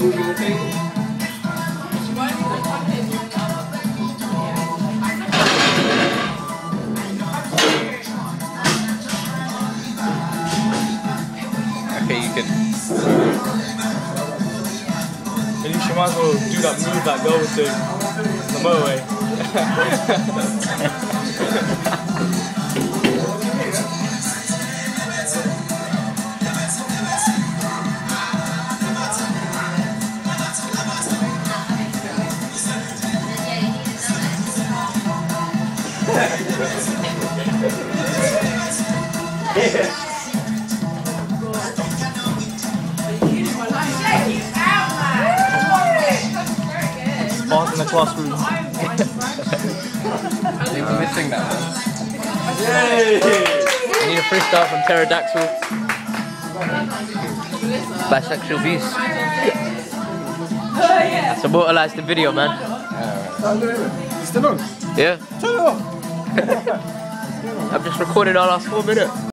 moving the table. Okay, you can. Least you might as well do that move that goes to the motorway. Bars in the classroom. They were missing that one. I need a freestyle from Pterodactyl. Bisexual beast. That's immortalized the video, man. Still on? Yeah. Turn it off. I'm just recorded our last four minutes.